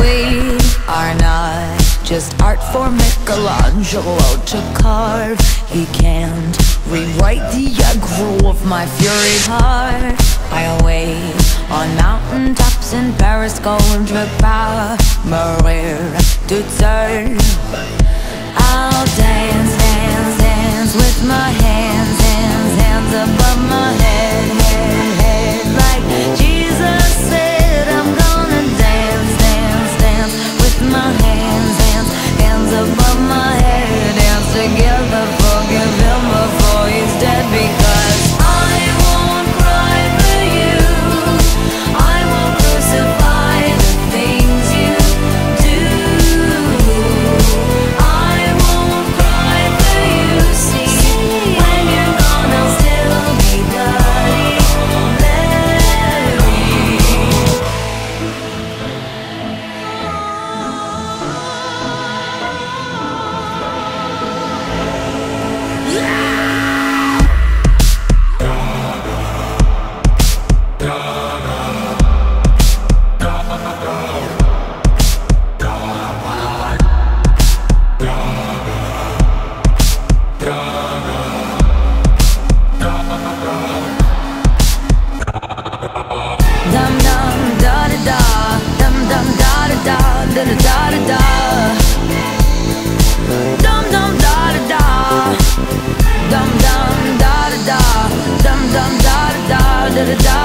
We are not just art for Michelangelo to carve. He can't rewrite the aggro of my fury heart. I await on mountain tops in Paris, going to power, Maria to turn. the dark.